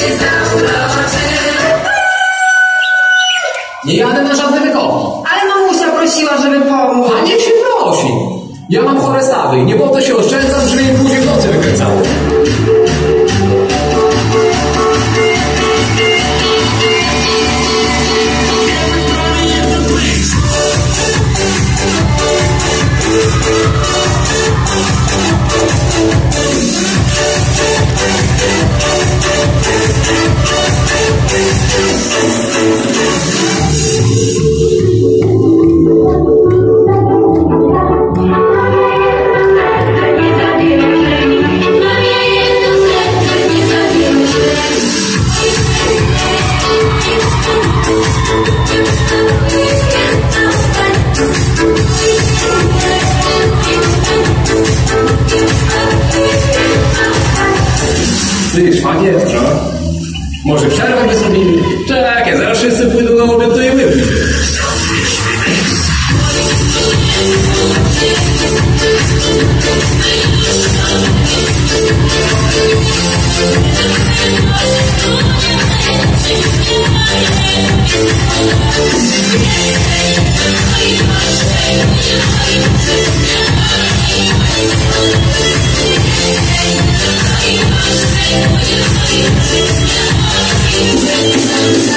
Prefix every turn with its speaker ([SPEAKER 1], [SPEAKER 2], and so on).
[SPEAKER 1] Się zauroczył
[SPEAKER 2] Nie jadę na żadne wykopki.
[SPEAKER 3] Ale mamusia prosiła, żeby pomóc.
[SPEAKER 2] A niech się prosi. Ja mam chore stawy i nie po to się oszczędzam, żeby im później w nocy wykręcało. Ty, szwagierczo. Może przerwę by zrobili? Czekaj, zaraz wszyscy pójdą na obiad, to je wypić.
[SPEAKER 1] Thank Thank you.